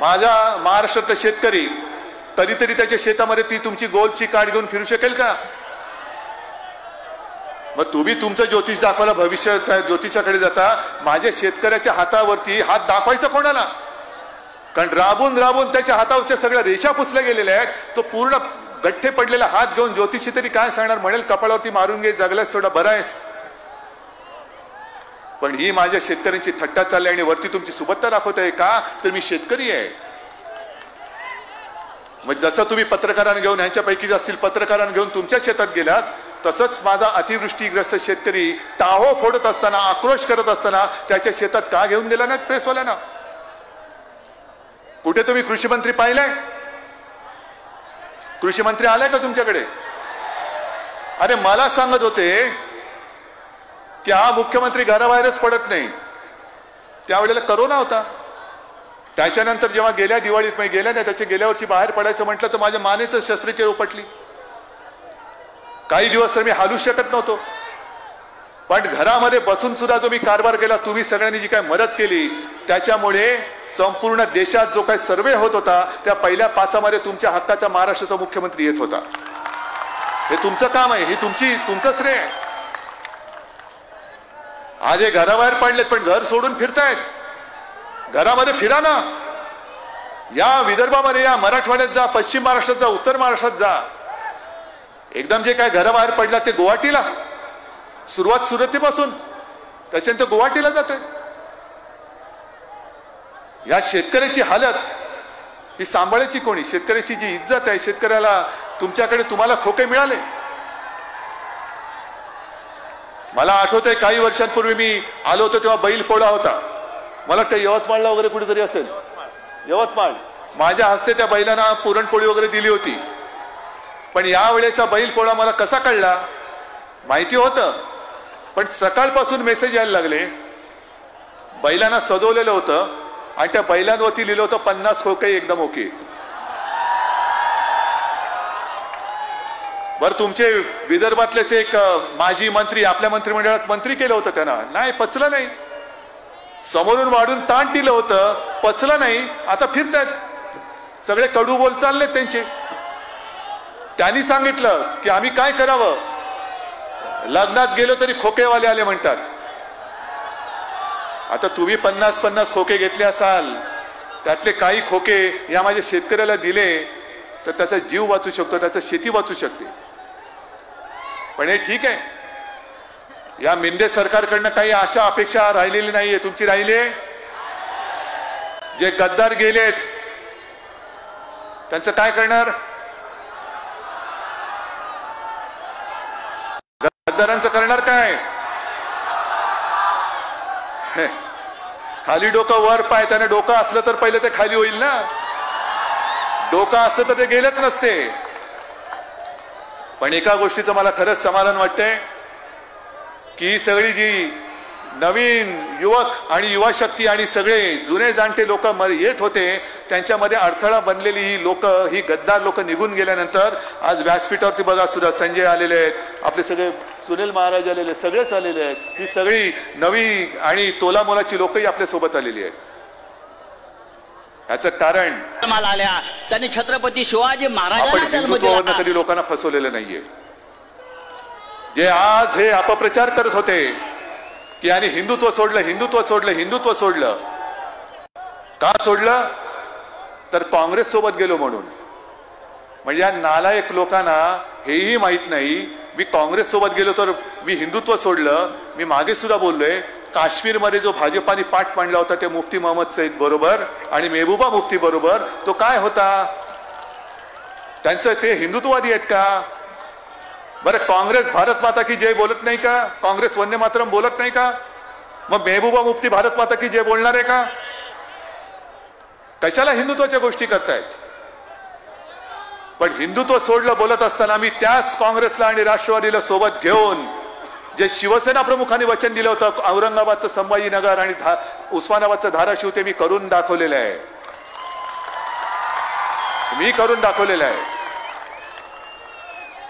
Speaker 3: माझा महाराष्ट्रातला शेतकरी कधीतरी त्याच्या शेतामध्ये ती तुमची गोलची काढ घेऊन फिरू शकेल का? मग तुम्ही तुमचं ज्योतिष दाखवायला भविष्य त्या ज्योतिषाकडे जाता. माझ्या शेतकऱ्याच्या हातावरती हात दाखवायचा कोणाला? कारण राबून राबून त्याच्या हातावरच्या सगळ्या रेषा पुसल्या गेलेल्या आहेत. तो पूर्ण गठ्ठे पडलेला हात घेऊन ज्योतिषी तरी काय सांगणार? म्हणेल कपाळावरती मारून घे जगल्यास थोडा बरा आहेस. पण ही माझ्या शेतकऱ्यांची थट्टा चालली आणि वरती तुमची सुबत्ता दाखवत आहे का? तर मी शेतकरी आहे. मग जसं तुम्ही पत्रकारांना घेऊन ह्यांच्यापैकी असतील पत्रकारांना घेऊन तुमच्या शेतात गेलात तसंच माझा अतिवृष्टीग्रस्त शेतकरी टाहो फोडत असताना आक्रोश करत असताना त्याच्या शेतात का घेऊन गेला नाहीत प्रेसवाल्यांना? कुठे तुम्ही कृषी मंत्री पाहिलंय? कृषी मंत्री आलाय का तुमच्याकडे? अरे मला सांगत होते की हा मुख्यमंत्री घराबाहेरच पडत नाही. त्यावेळेला करोना होता. त्याच्यानंतर जेव्हा गेल्या दिवाळीत म्हणजे गेल्या नाही त्याच्या गेल्या वर्षी बाहेर पडायचं म्हटलं तर माझ्या मानेचं शस्त्रक्रिया उपटली. काही दिवस तर मी हालू शकत नव्हतो. पण घरामध्ये बसून सुद्धा जो मी कारभार केला तुम्ही सगळ्यांनी जी काय मदत केली त्याच्यामुळे संपूर्ण देशात जो काही सर्वे होत होता त्या पहिल्या पाचामध्ये तुमच्या हक्काचा महाराष्ट्राचा मुख्यमंत्री येत होता. हे तुमचं काम आहे ही तुमची तुमचं श्रेय. आहे आज हे घराबाहेर पडलेत पण घर सोडून फिरतायत. घरामध्ये फिरा ना. या विदर्भामध्ये या मराठवाड्यात जा पश्चिम महाराष्ट्रात जा उत्तर महाराष्ट्रात जा. एकदम जे काय घराबाहेर पडला ते गुवाहाटीला. सुरुवात सुरतीपासून. त्याच्यानंतर गुवाहाटीला जाते या शेतकऱ्याची हालत ही सांभाळायची कोणी? शेतकऱ्याची जी इज्जत आहे शेतकऱ्याला तुमच्याकडे तुम्हाला खोके मिळाले. मला आठवतंय काही वर्षांपूर्वी मी आलो होतो तेव्हा बैल पोळा होता. मला वाटतं यवतमाळला वगैरे कुठेतरी असेल. यवतमाळ. माझ्या हस्ते त्या बैलांना पुरणपोळी वगैरे दिली होती. पण यावेळेचा बैल कोळा मला कसा कळला? माहिती होतं. पण सकाळपासून मेसेज यायला लागले. बैलांना सजवलेलं होतं आणि त्या बैलांवरती लिहिलं होतं पन्नास खोके एकदम ओके. बर तुमचे विदर्भातलेच एक माजी मंत्री आपल्या मंत्रिमंडळात मंत्री केलं होतं त्यांना. नाही पचलं नाही. समोरून वाढून ताण दिलं होतं पचलं नाही. आता फिरतायत. सगळे कडू बोल चाललेत त्यांचे. त्यांनी सांगितलं की आम्ही काय करावं? लग्नात गेलो तरी खोकेवाले आले म्हणतात. आता तुम्ही पन्नास पन्नास खोके घेतले असाल त्यातले काही खोके या माझ्या शेतकऱ्याला दिले तर त्याचा जीव वाचू शकतो त्याचा शेती वाचू शकते. पण हे ठीक आहे. या मिंदे सरकारकडनं काही आशा अपेक्षा राहिलेली नाहीये. तुमची राहिली? आहे जे गद्दार गेलेत त्यांचं काय करणार? खासदारांचं करणार काय? हे, खाली डोकं वर पाय त्याने डोकं असलं तर पहिले ते खाली होईल ना? डोकं असलं तर ते गेलेच नसते. पण एका गोष्टीचं मला खरंच समाधान वाटतंय की ही सगळी जी नवीन युवक आणि युवा शक्ती आणि सगळे जुने जाणते लोक येत होते त्यांच्यामध्ये अडथळा बनलेली ही लोक ही गद्दार लोक निघून गेल्यानंतर आज व्यासपीठावरती बघा सुद्धा संजय आलेले आहेत आपले सगळे सुनील महाराज आलेले सगळेच आलेले आहेत ही सगळी नवी आणि तोलामोलाची लोकही आपल्यासोबत आलेली आहेत. ह्याचं कारण
Speaker 5: आल्या. त्यांनी छत्रपती शिवाजी दिला
Speaker 3: कधी लोकांना फसवलेलं नाहीये. जे आज हे अपप्रचार करत होते की आणि हिंदुत्व सोडलं हिंदुत्व सोडलं हिंदुत्व सोडलं. का सोडलं? तर काँग्रेस सोबत गेलो म्हणून. म्हणजे या नालायक लोकांना हेही माहीत नाही मी काँग्रेस सोबत गेलो तर मी हिंदुत्व सोडलं मी मागे सुद्धा बोललोय काश्मीरमध्ये जो भाजपाने पाठ मांडला होता ते मुफ्ती मोहम्मद सईद बरोबर आणि मेहबूबा मुफ्ती बरोबर तो काय होता? त्यांचं ते हिंदुत्ववादी आहेत का? बरं काँग्रेस भारत माता की जय बोलत नाही का? काँग्रेस वन्य मातरम बोलत नाही का? मग मेहबूबा मुफ्ती भारत माता की जय बोलणार आहे का? कशाला हिंदुत्वाच्या गोष्टी करतायत? पण हिंदुत्व सोडलं बोलत असताना मी त्याच काँग्रेसला आणि राष्ट्रवादीला सोबत घेऊन जे शिवसेना प्रमुखांनी वचन दिलं होतं औरंगाबादचं संभाजीनगर आणि धा उस्मानाबादचं धाराशिव ते मी करून दाखवलेलं आहे. मी करून दाखवलेलं आहे.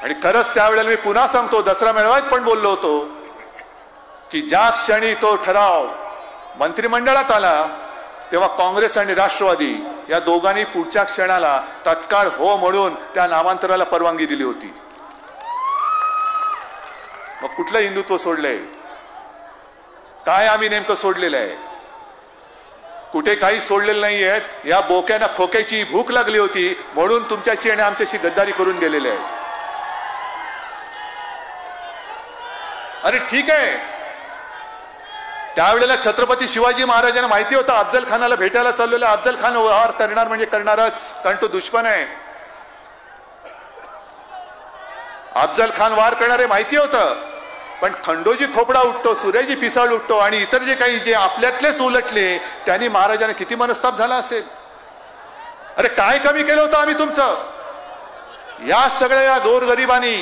Speaker 3: आणि खरंच त्यावेळेला मी पुन्हा सांगतो दसरा मेळाव्यात पण बोललो होतो की ज्या क्षणी तो ठराव मंत्रिमंडळात आला तेव्हा काँग्रेस आणि राष्ट्रवादी या दोघांनी पुढच्या क्षणाला तत्काळ हो म्हणून त्या नामांतराला परवानगी दिली होती. मग कुठलं हिंदुत्व सोडलंय? काय आम्ही नेमकं सोडलेलं आहे? कुठे काही सोडलेलं नाही आहेत या बोक्याना खोक्याची भूक लागली होती म्हणून तुमच्याशी आणि आमच्याशी गद्दारी करून गेलेले आहेत अरे ठीक आहे. त्यावेळेला छत्रपती शिवाजी महाराजांना माहिती होता अफजल खानाला भेटायला चाललेला अफजल खान वार करणार म्हणजे करणारच कारण तो दुश्मन आहे. अफजल खान वार करणारे माहिती होतं पण खंडोजी खोपडा उठतो सूर्याजी पिसाळ उठतो आणि इतर जे काही जे आपल्यातलेच उलटले त्यांनी महाराजांना किती मनस्ताप झाला असेल. अरे काय कमी केलं होतं आम्ही तुमचं? या सगळ्या या गोरगरिबांनी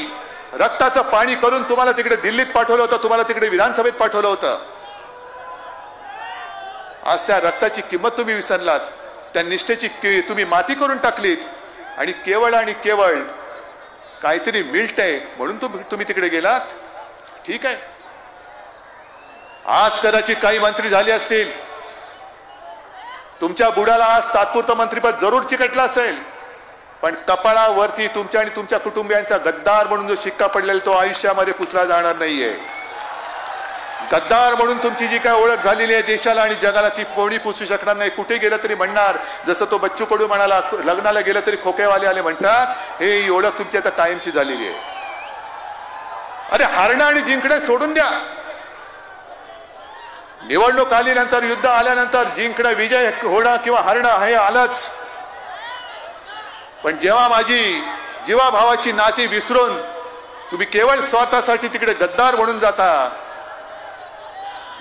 Speaker 3: रक्ताचं पाणी करून तुम्हाला तिकडे दिल्लीत पाठवलं होतं तुम्हाला तिकडे विधानसभेत पाठवलं होतं. आज त्या रक्ताची किंमत तुम्ही विसरलात त्या निष्ठेची तुम्ही माती करून टाकलीत आणि केवळ आणि केवळ काहीतरी मिळतंय म्हणून तुम्ही तिकडे गेलात? ठीक आहे. आज कदाचित काही मंत्री झाले असतील. तुमच्या बुडाला आज तात्पुरतं मंत्रीपद जरूर चिकटलं असेल. पण कपाळावरती तुमच्या आणि तुमच्या कुटुंबियांचा गद्दार म्हणून जो शिक्का पडलेला तो आयुष्यामध्ये पुसला जाणार नाहीये. गद्दार म्हणून तुमची जी काय ओळख झालेली आहे देशाला आणि जगाला ती कोणी पुसू शकणार नाही. कुठे गेलं तरी म्हणणार. जसं तो बच्चू कडू म्हणाला लग्नाला गेलं तरी खोकेवाले आले म्हणतात. हे ओळख तुमची आता कायमची झालेली आहे. अरे हारणं आणि जिंकणं सोडून द्या. निवडणूक आल्यानंतर युद्ध आल्यानंतर जिंकणं विजय होणं किंवा हरणं हे आलंच. पण जेव्हा माझी जीवाभावाची नाती विसरून तुम्ही केवळ स्वतःसाठी तिकडे गद्दार म्हणून जाता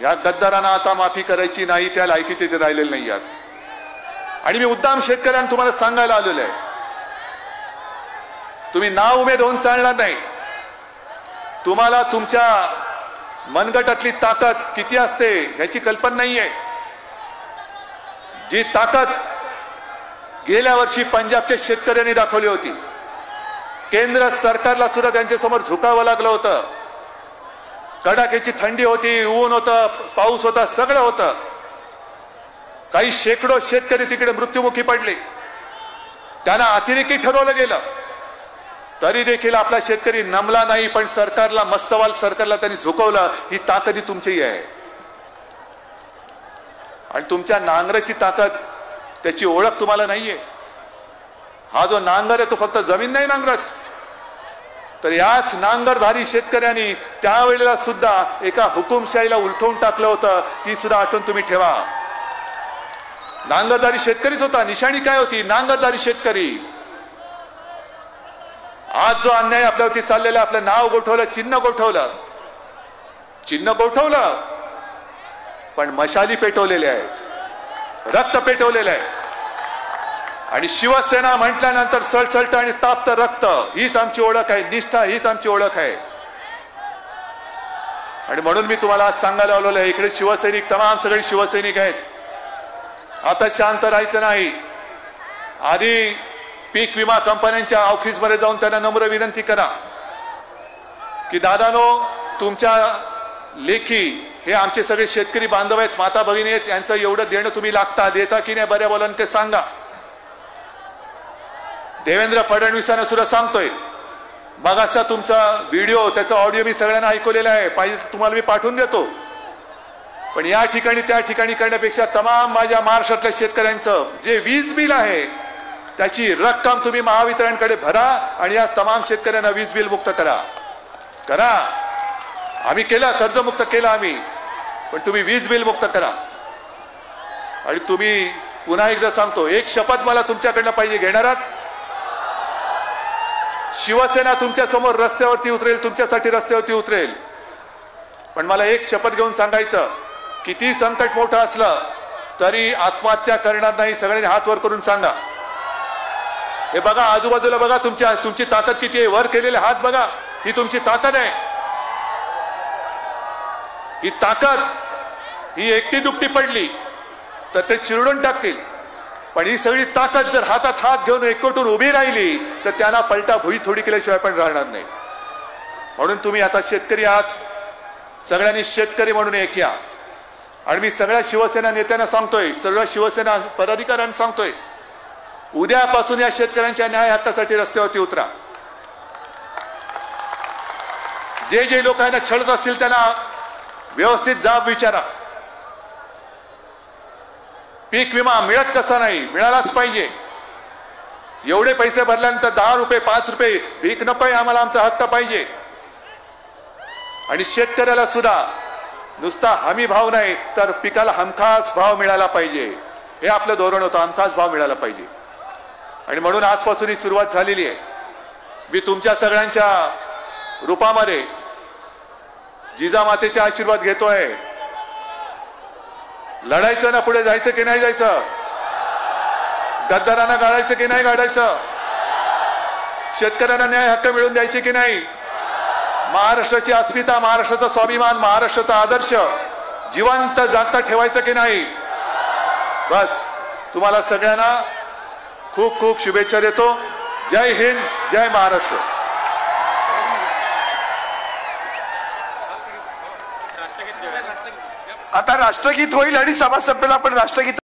Speaker 3: या गद्दारांना आता माफी करायची नाही त्या लायकीचे ते राहिलेले नाही आहेत आणि मी मुद्दाम शेतकऱ्यांना तुम्हाला सांगायला आलेलो आहे. तुम्ही नाव उमेद होऊन चालणार नाही. तुम्हाला तुमच्या मनगटातली ताकद किती असते ह्याची कल्पना नाहीये. जी ताकद गेल्या वर्षी पंजाबच्या शेतकऱ्यांनी दाखवली होती. केंद्र सरकारला सुद्धा त्यांच्यासमोर झुकावं लागलं होतं. कडाक्याची थंडी होती ऊन होतं पाऊस होता सगळं होतं. काही शेकडो शेतकरी तिकडे मृत्युमुखी पडले. त्यांना अतिरेकी ठरवलं गेलं. तरी देखील आपला शेतकरी नमला नाही पण सरकारला मस्तवाल सरकारला त्यांनी झुकवलं. ही ताकदी तुमची आहे. आणि तुमच्या नांगराची ताकद त्याची ओळख तुम्हाला नाहीये. हा जो नांगर आहे तो फक्त जमीन नाही नांगरत. तर याच नांगरधारी शेतकऱ्यांनी त्यावेळेला सुद्धा एका हुकुमशाहीला उलथवून टाकलं होतं. ती सुद्धा आठवण तुम्ही ठेवा. नांगरधारी शेतकरीच होता. निशाणी काय होती? नांगरधारी शेतकरी. आज जो अन्याय आपल्यावरती चाललेला आपलं नाव गोठवलं चिन्ह गोठवलं. चिन्ह गोठवलं. पण मशाली पेटवलेले आहेत. रक्त पेटवलेलं आहे. आणि शिवसेना म्हटल्यानंतर सळसळत आणि ताप्त रक्त. हीच आमची ओळख आहे. निष्ठा हीच आमची ओळख आहे. आणि म्हणून मी तुम्हाला आज सांगायला आलेलो आहे इकडे शिवसैनिक तमाम सगळे शिवसैनिक आहेत. आता शांत राहायचं नाही. आधी पीक विमा कंपन्यांच्या ऑफिसमध्ये जाऊन त्यांना नम्र विनंती करा. की दादानो तुमच्या लेखी हे आमचे सगळे शेतकरी बांधव आहेत माता भगिनी आहेत यांचं एवढं देणं तुम्ही लागता देता की नाही बऱ्या बोला ते सांगा. देवेंद्र फडणवीसांना सुद्धा सांगतोय. मग असा तुमचा व्हिडिओ त्याचा ऑडिओ मी सगळ्यांना ऐकवलेला आहे पाहिजे तुम्हाला मी पाठवून देतो. पण या ठिकाणी त्या ठिकाणी करण्यापेक्षा तमाम माझ्या महाराष्ट्रातल्या शेतकऱ्यांचं जे वीज बिल आहे त्याची रक्कम तुम्ही महावितरणकडे भरा आणि या तमाम शेतकऱ्यांना वीज बिल मुक्त करा. करा. आम्ही केलं कर्जमुक्त केलं आम्ही. पण तुम्ही वीज बिल मुक्त करा. आणि तुम्ही पुन्हा एकदा सांगतो एक शपथ मला तुमच्याकडनं पाहिजे घेणार शिवसेना तुमच्यासमोर रस्त्यावरती उतरेल तुमच्यासाठी रस्त्यावरती उतरेल. पण मला एक शपथ घेऊन सांगायचं किती संकट मोठं असलं तरी आत्महत्या करणार नाही सगळ्यांनी हात वर करून सांगा. हे बघा आजूबाजूला बघा तुमच्या तुमची ताकद किती आहे. वर केलेले हात बघा ही तुमची ताकद आहे. ही ताकद ही एकटी दुकटी पडली तर ते चिरडून टाकतील. पण ही सगळी ताकद जर हातात हात घेऊन एकवटून उभी राहिली तर त्यांना पलटा भुई थोडी केल्याशिवाय पण राहणार नाही. म्हणून तुम्ही आता शेतकरी आहात. सगळ्यांनी शेतकरी म्हणून एक या. आणि मी सगळ्या शिवसेना नेत्यांना सांगतोय सर्व शिवसेना पदाधिकाऱ्यांना सांगतोय उद्यापासून या शेतकऱ्यांच्या न्याय हक्कासाठी रस्त्यावरती उतरा. जे जे लोकांना छळत असतील त्यांना व्यवस्थित जाब विचारा. पीक विमा मिळत कसा नाही मिळालाच पाहिजे. एवढे पैसे भरल्यानंतर दहा रुपये पाच रुपये भीक न पाहिजे आम्हाला आमचा हक्क पाहिजे. आणि शेतकऱ्याला सुद्धा नुसता हमी भाव नाही तर पिकाला हमखास भाव मिळाला पाहिजे. हे आपलं धोरण होतं हमखास भाव मिळाला पाहिजे. आणि म्हणून आजपासून ही सुरुवात झालेली आहे. मी तुमच्या सगळ्यांच्या रूपामध्ये जिजामातेचे आशीर्वाद घेतोय. लढायचं ना पुढे जायचं की नाही जायचं? गद्दारांना गाळायचं की नाही गाडायचं शेतकऱ्यांना न्याय हक्क मिळवून द्यायचे की नाही? महाराष्ट्राची अस्मिता महाराष्ट्राचा स्वाभिमान महाराष्ट्राचा आदर्श जिवंत जागता ठेवायचं की नाही? बस तुम्हाला सगळ्यांना खूप खूप शुभेच्छा देतो. जय हिंद जय महाराष्ट्र.
Speaker 6: आता राष्ट्रगीत होईल आणि समाजसभेला आपण राष्ट्रगीत